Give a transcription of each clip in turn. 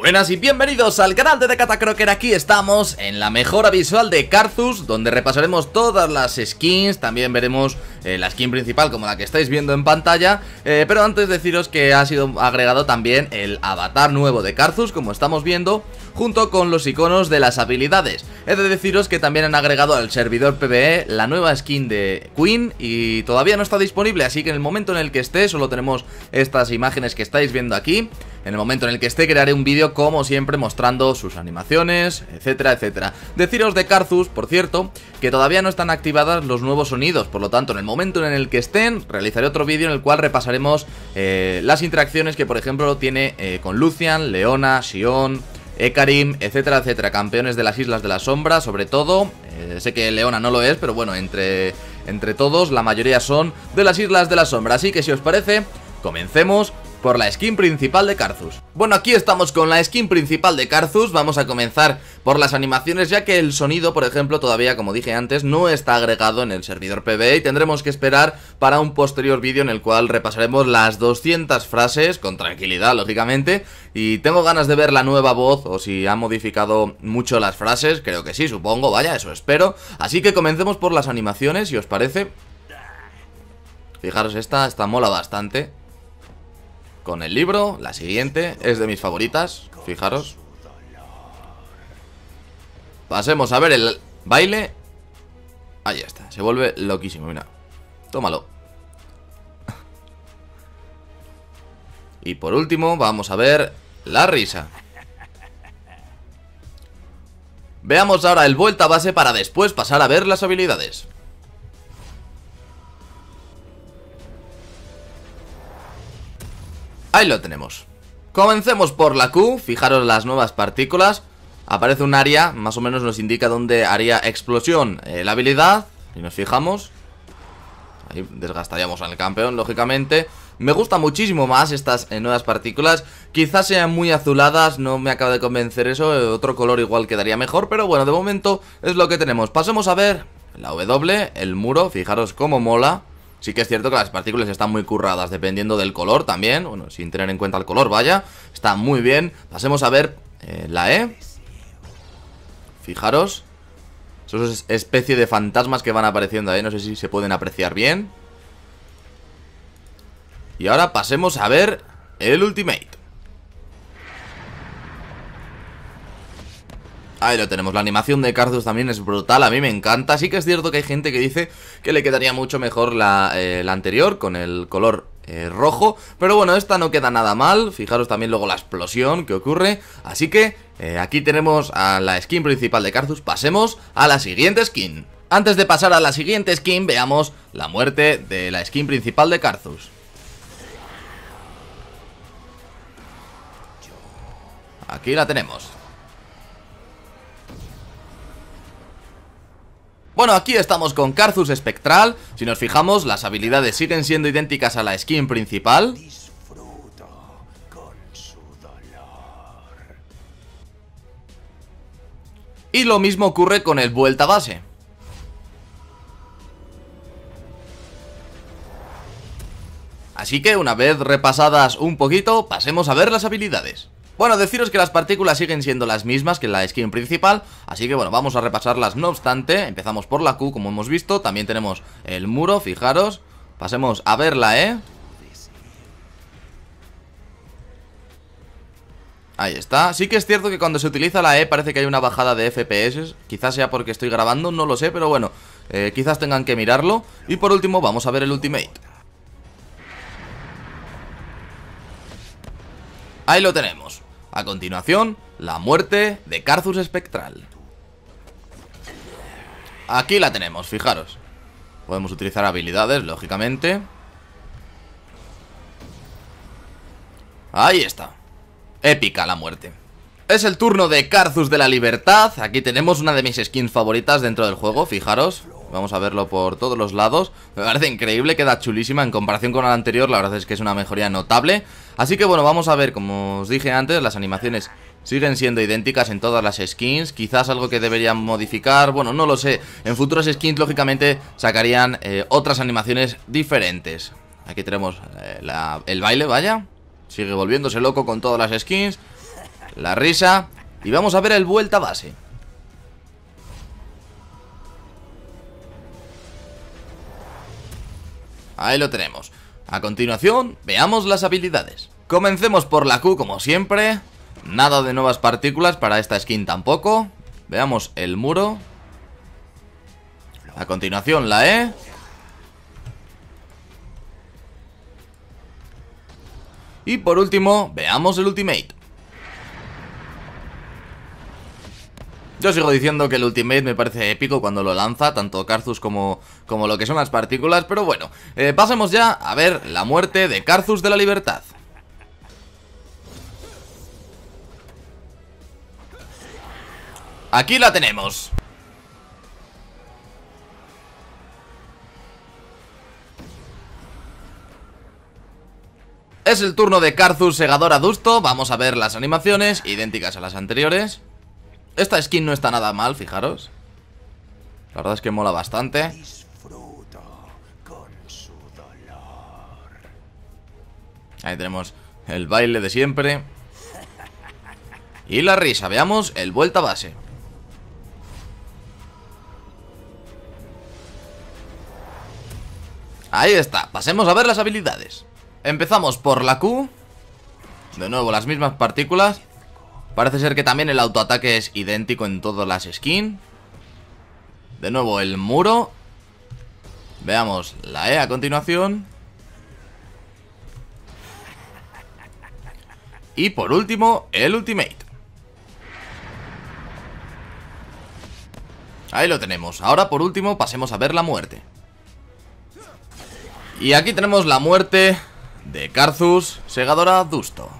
Buenas y bienvenidos al canal de Decatacroker, aquí estamos en la mejora visual de Karthus Donde repasaremos todas las skins, también veremos eh, la skin principal como la que estáis viendo en pantalla. Eh, Pero antes deciros que ha sido agregado también el avatar nuevo de Karthus, como estamos viendo Junto con los iconos de las habilidades. He de deciros que también han agregado al servidor PvE la nueva skin de Queen Y todavía no está disponible, así que en el momento en el que esté solo tenemos estas imágenes que estáis viendo aquí. En el momento en el que esté crearé un vídeo como siempre mostrando sus animaciones, etcétera, etcétera. Deciros de Karthus, por cierto, que todavía no están activadas los nuevos sonidos, por lo tanto en el momento en el que estén realizaré otro vídeo en el cual repasaremos eh, las interacciones que por ejemplo tiene eh, con Lucian, Leona, Sion... Ekarim, etcétera, etcétera, campeones de las Islas de la Sombra, sobre todo, eh, sé que Leona no lo es, pero bueno, entre, entre todos, la mayoría son de las Islas de la Sombra, así que si os parece, comencemos por la skin principal de Karthus. Bueno, aquí estamos con la skin principal de Karthus, vamos a comenzar por las animaciones ya que el sonido, por ejemplo, todavía, como dije antes, no está agregado en el servidor PvE y tendremos que esperar para un posterior vídeo en el cual repasaremos las 200 frases, con tranquilidad, lógicamente, y tengo ganas de ver la nueva voz o si ha modificado mucho las frases, creo que sí, supongo, vaya, eso espero. Así que comencemos por las animaciones, si os parece. Fijaros, esta, esta mola bastante con el libro. La siguiente es de mis favoritas, fijaros. Pasemos a ver el baile. Ahí está, se vuelve loquísimo, mira. Tómalo. Y por último, vamos a ver la risa. Veamos ahora el vuelta base para después pasar a ver las habilidades. Ahí lo tenemos. Comencemos por la Q, fijaros las nuevas partículas. Aparece un área, más o menos nos indica dónde haría explosión eh, la habilidad Y nos fijamos. Ahí desgastaríamos al campeón, lógicamente. Me gusta muchísimo más estas eh, nuevas partículas. Quizás sean muy azuladas, no me acaba de convencer eso eh, Otro color igual quedaría mejor Pero bueno, de momento es lo que tenemos. Pasemos a ver la W, el muro, fijaros cómo mola Sí que es cierto que las partículas están muy curradas dependiendo del color también, bueno, sin tener en cuenta el color, vaya, está muy bien. Pasemos a ver eh, la E. Fijaros, esos especie de fantasmas que van apareciendo ahí, no sé si se pueden apreciar bien. Y ahora pasemos a ver el Ultimate. Ahí lo tenemos, la animación de Karthus también es brutal, a mí me encanta. Sí que es cierto que hay gente que dice que le quedaría mucho mejor la, eh, anterior Con el color eh, rojo Pero bueno, esta no queda nada mal. Fijaros también luego la explosión que ocurre. Así que eh, aquí tenemos a la skin principal de Karthus Pasemos a la siguiente skin. Antes de pasar a la siguiente skin, veamos la muerte de la skin principal de Karthus Aquí la tenemos Bueno, aquí estamos con Karthus Espectral. Si nos fijamos, las habilidades siguen siendo idénticas a la skin principal. Y lo mismo ocurre con el vuelta base. Así que una vez repasadas un poquito, pasemos a ver las habilidades bueno, deciros que las partículas siguen siendo las mismas que la skin principal, así que bueno, vamos a repasarlas no obstante, empezamos por la Q como hemos visto, también tenemos el muro, fijaros, pasemos a ver la E. Ahí está, sí que es cierto que cuando se utiliza la E parece que hay una bajada de FPS, quizás sea porque estoy grabando, no lo sé, pero bueno, eh, quizás tengan que mirarlo. Y por último vamos a ver el Ultimate. Ahí lo tenemos. A continuación, la muerte de Carthus Espectral. Aquí la tenemos, fijaros. Podemos utilizar habilidades, lógicamente. Ahí está. Épica la muerte. Es el turno de Carthus de la Libertad. Aquí tenemos una de mis skins favoritas dentro del juego, fijaros. Vamos a verlo por todos los lados. Me parece increíble, queda chulísima En comparación con la anterior, la verdad es que es una mejoría notable. Así que bueno, vamos a ver, como os dije antes Las animaciones siguen siendo idénticas en todas las skins. Quizás algo que deberían modificar, bueno, no lo sé. En futuras skins, lógicamente, sacarían eh, otras animaciones diferentes. Aquí tenemos eh, el baile, vaya. Sigue volviéndose loco con todas las skins. La risa. Y vamos a ver el vuelta base. Ahí lo tenemos. A continuación, veamos las habilidades. Comencemos por la Q como siempre. Nada de nuevas partículas para esta skin tampoco. Veamos el muro. A continuación la E. Y por último, veamos el Ultimate. Yo sigo diciendo que el Ultimate me parece épico cuando lo lanza, tanto Karthus como, como lo que son las partículas, pero bueno, eh, pasemos ya a ver la muerte de Karthus de la Libertad. Aquí la tenemos. Es el turno de Karthus Segador Adusto, vamos a ver las animaciones, idénticas a las anteriores. Esta skin no está nada mal, fijaros. La verdad es que mola bastante. Ahí tenemos el baile de siempre. Y la risa, veamos el vuelta base. Ahí está, pasemos a ver las habilidades. Empezamos por la Q. De nuevo, las mismas partículas. Parece ser que también el autoataque es idéntico en todas las skins. De nuevo el muro. Veamos la E a continuación. Y por último, el Ultimate. Ahí lo tenemos. Ahora por último pasemos a ver la muerte. Y aquí tenemos la muerte de Karthus, segadora Dusto.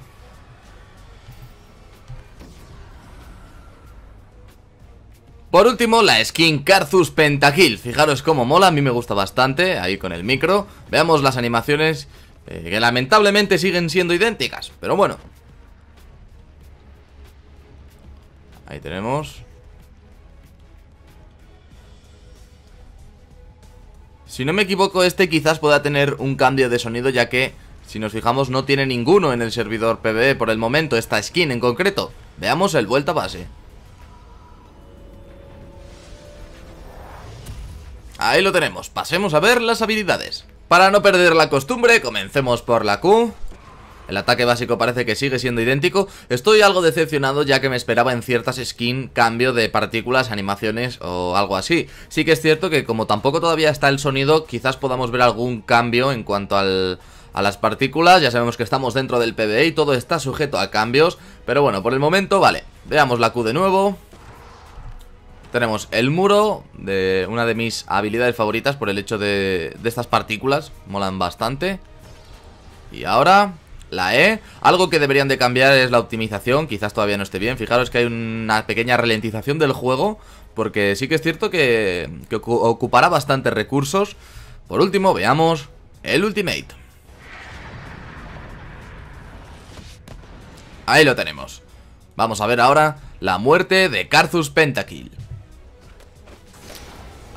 Por último, la skin Karthus Pentakill. Fijaros cómo mola, a mí me gusta bastante, ahí con el micro. Veamos las animaciones, eh, que lamentablemente siguen siendo idénticas, pero bueno. Ahí tenemos. Si no me equivoco, este quizás pueda tener un cambio de sonido, ya que, si nos fijamos, no tiene ninguno en el servidor PvE por el momento, esta skin en concreto. Veamos el vuelta base. Ahí lo tenemos, pasemos a ver las habilidades Para no perder la costumbre, comencemos por la Q el ataque básico parece que sigue siendo idéntico. Estoy algo decepcionado ya que me esperaba en ciertas skins cambio de partículas, animaciones o algo así. Sí que es cierto que como tampoco todavía está el sonido, quizás podamos ver algún cambio en cuanto al, a las partículas. Ya sabemos que estamos dentro del PvE y todo está sujeto a cambios. Pero bueno, por el momento, vale. Veamos la Q de nuevo. Tenemos el muro, de una de mis habilidades favoritas por el hecho de, estas partículas, molan bastante. Y ahora, la E. Algo que deberían de cambiar es la optimización, quizás todavía no esté bien. Fijaros que hay una pequeña ralentización del juego, porque sí que es cierto que, que ocupará bastantes recursos. Por último, veamos el Ultimate. Ahí lo tenemos. Vamos a ver ahora la muerte de Karthus Pentakill.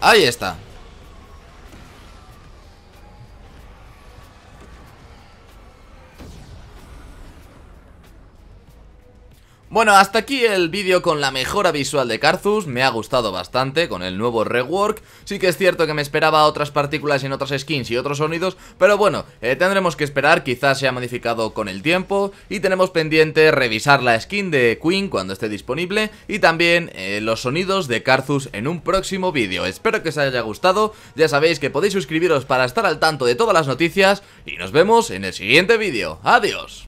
Ahí está. Bueno, hasta aquí el vídeo con la mejora visual de Karthus, me ha gustado bastante con el nuevo rework, sí que es cierto que me esperaba otras partículas en otras skins y otros sonidos, pero bueno, eh, tendremos que esperar, quizás se ha modificado con el tiempo, y tenemos pendiente revisar la skin de Queen cuando esté disponible, y también eh, los sonidos de Karthus en un próximo vídeo, espero que os haya gustado, ya sabéis que podéis suscribiros para estar al tanto de todas las noticias, y nos vemos en el siguiente vídeo, adiós.